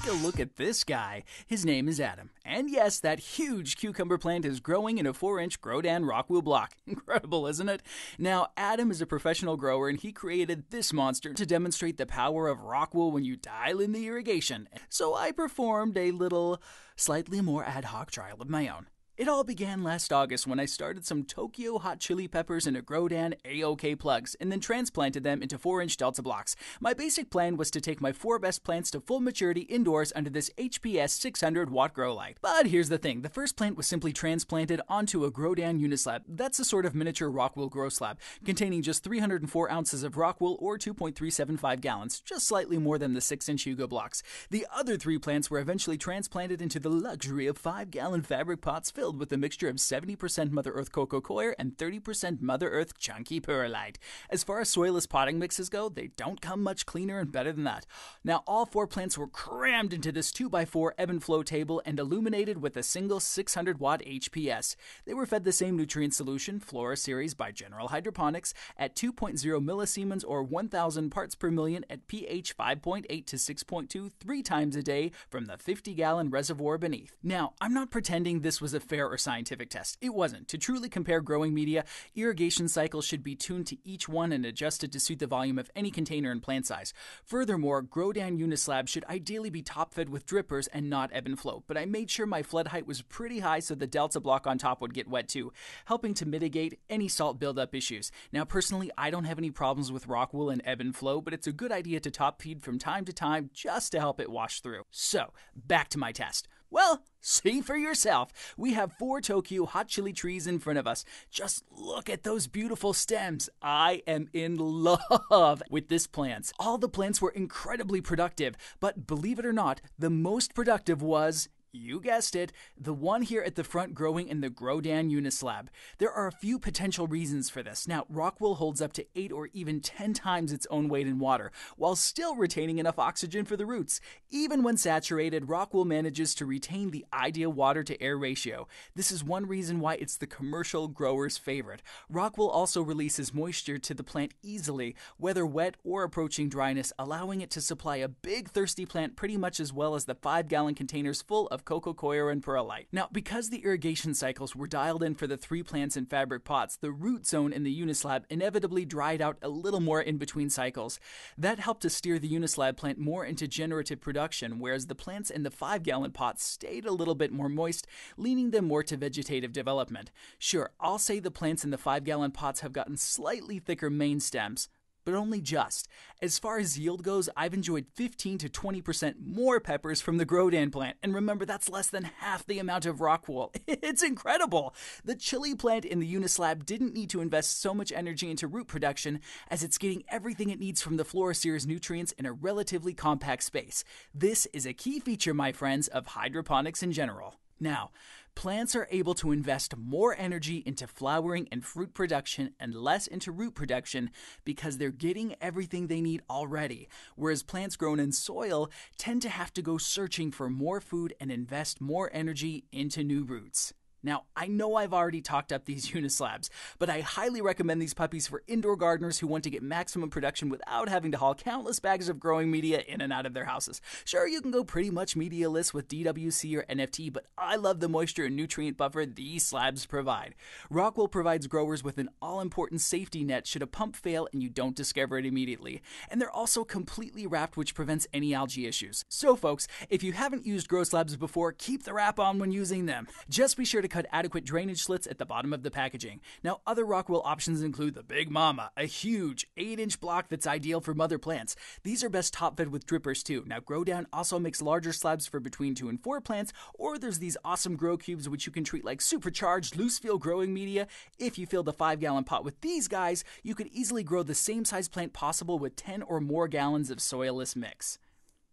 Take a look at this guy. His name is Adam. And yes, that huge cucumber plant is growing in a 4 inch Grodan rockwool block. Incredible, isn't it? Now, Adam is a professional grower and he created this monster to demonstrate the power of rockwool when you dial in the irrigation. So I performed a little, slightly more ad hoc trial of my own. It all began last August when I started some Tokyo hot chili peppers in a Grodan AOK plugs and then transplanted them into 4 inch Delta blocks. My basic plan was to take my four best plants to full maturity indoors under this HPS 600 watt grow light. But here's the thing the first plant was simply transplanted onto a Grodan Unislab. That's a sort of miniature rockwool grow slab, containing just 304 ounces of rockwool or 2.375 gallons, just slightly more than the 6 inch Hugo blocks. The other three plants were eventually transplanted into the luxury of 5 gallon fabric pots filled with a mixture of 70% Mother Earth coco coir and 30% Mother Earth chunky perlite. As far as soilless potting mixes go, they don't come much cleaner and better than that. Now, all four plants were crammed into this 2x4 ebb and flow table and illuminated with a single 600 watt HPS. They were fed the same nutrient solution, Flora Series by General Hydroponics, at 2.0 millisiemens or 1,000 parts per million at pH 5.8 to 6.2 three times a day from the 50 gallon reservoir beneath. Now, I'm not pretending this was a fair or scientific test. It wasn't. To truly compare growing media, irrigation cycles should be tuned to each one and adjusted to suit the volume of any container and plant size. Furthermore, Grodan Unislab should ideally be top fed with drippers and not ebb and flow, but I made sure my flood height was pretty high so the delta block on top would get wet too, helping to mitigate any salt buildup issues. Now, personally, I don't have any problems with rock wool and ebb and flow, but it's a good idea to top feed from time to time just to help it wash through. So, back to my test. Well, see for yourself. We have four Tokyo hot chili trees in front of us. Just look at those beautiful stems. I am in love with this plants. All the plants were incredibly productive, but believe it or not, the most productive was you guessed it, the one here at the front growing in the Grodan Unislab. There are a few potential reasons for this. Now, rockwool holds up to 8 or even 10 times its own weight in water, while still retaining enough oxygen for the roots. Even when saturated, rockwool manages to retain the ideal water to air ratio. This is one reason why it's the commercial grower's favorite. Rockwool also releases moisture to the plant easily, whether wet or approaching dryness, allowing it to supply a big thirsty plant pretty much as well as the 5 gallon containers full of coco coir and perlite. Now, because the irrigation cycles were dialed in for the three plants in fabric pots, the root zone in the Unislab inevitably dried out a little more in between cycles. That helped to steer the Unislab plant more into generative production, whereas the plants in the 5 gallon pots stayed a little bit more moist, leaning them more to vegetative development. Sure, I'll say the plants in the 5 gallon pots have gotten slightly thicker main stems, but only just. As far as yield goes, I've enjoyed 15 to 20% more peppers from the Grodan plant, and remember that's less than half the amount of rockwool. It's incredible! The chili plant in the Unislab didn't need to invest so much energy into root production as it's getting everything it needs from the Flora Series nutrients in a relatively compact space. This is a key feature, my friends, of hydroponics in general. Now, plants are able to invest more energy into flowering and fruit production and less into root production because they're getting everything they need already, whereas plants grown in soil tend to have to go searching for more food and invest more energy into new roots. Now, I know I've already talked up these Unislabs, but I highly recommend these puppies for indoor gardeners who want to get maximum production without having to haul countless bags of growing media in and out of their houses. Sure, you can go pretty much medialess with DWC or NFT, but I love the moisture and nutrient buffer these slabs provide. Rockwool provides growers with an all important safety net should a pump fail and you don't discover it immediately. And they're also completely wrapped, which prevents any algae issues. So, folks, if you haven't used grow slabs before, keep the wrap on when using them. Just be sure to cut adequate drainage slits at the bottom of the packaging. Now, other Rockwool options include the Big Mama, a huge 8 inch block that's ideal for mother plants. These are best top fed with drippers too. Now, Grodan also makes larger slabs for between 2 and 4 plants, or there's these awesome grow cubes which you can treat like supercharged loose fill growing media. If you fill the 5 gallon pot with these guys, you could easily grow the same size plant possible with 10 or more gallons of soilless mix.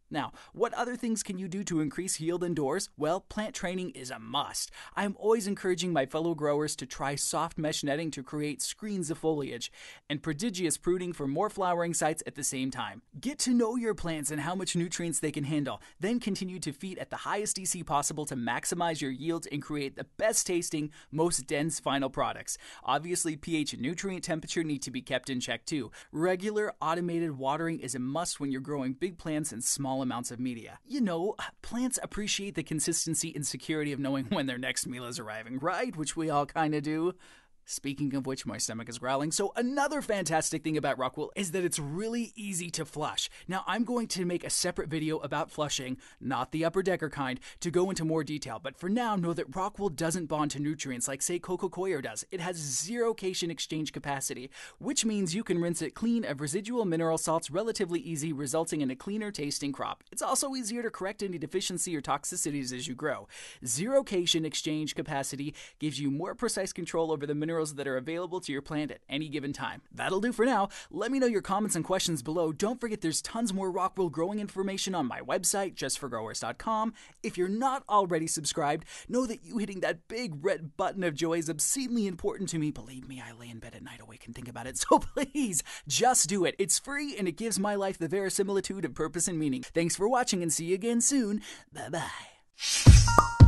Now, what other things can you do to increase yield indoors? Well, plant training is a must. I'm always encouraging my fellow growers to try soft mesh netting to create screens of foliage, and prodigious pruning for more flowering sites at the same time. Get to know your plants and how much nutrients they can handle. Then continue to feed at the highest EC possible to maximize your yields and create the best tasting, most dense final products. Obviously, pH and nutrient temperature need to be kept in check too. Regular automated watering is a must when you're growing big plants in small amounts of media. You know, plants appreciate the consistency and security of knowing when their next meal is arriving, right? Which we all kind of do. Speaking of which, my stomach is growling. So, another fantastic thing about Rockwool is that it's really easy to flush. Now, I'm going to make a separate video about flushing, not the upper decker kind, to go into more detail. But for now, know that Rockwool doesn't bond to nutrients like, say, Coco Coir does. It has zero cation exchange capacity, which means you can rinse it clean of residual mineral salts relatively easy, resulting in a cleaner tasting crop. It's also easier to correct any deficiency or toxicities as you grow. Zero cation exchange capacity gives you more precise control over the mineral minerals that are available to your plant at any given time. That'll do for now. Let me know your comments and questions below. Don't forget there's tons more Rockwool growing information on my website, just4growers.com. If you're not already subscribed, know that you hitting that big red button of joy is obscenely important to me. Believe me, I lay in bed at night awake and think about it. So please, just do it. It's free and it gives my life the verisimilitude of purpose and meaning. Thanks for watching and see you again soon. Bye bye.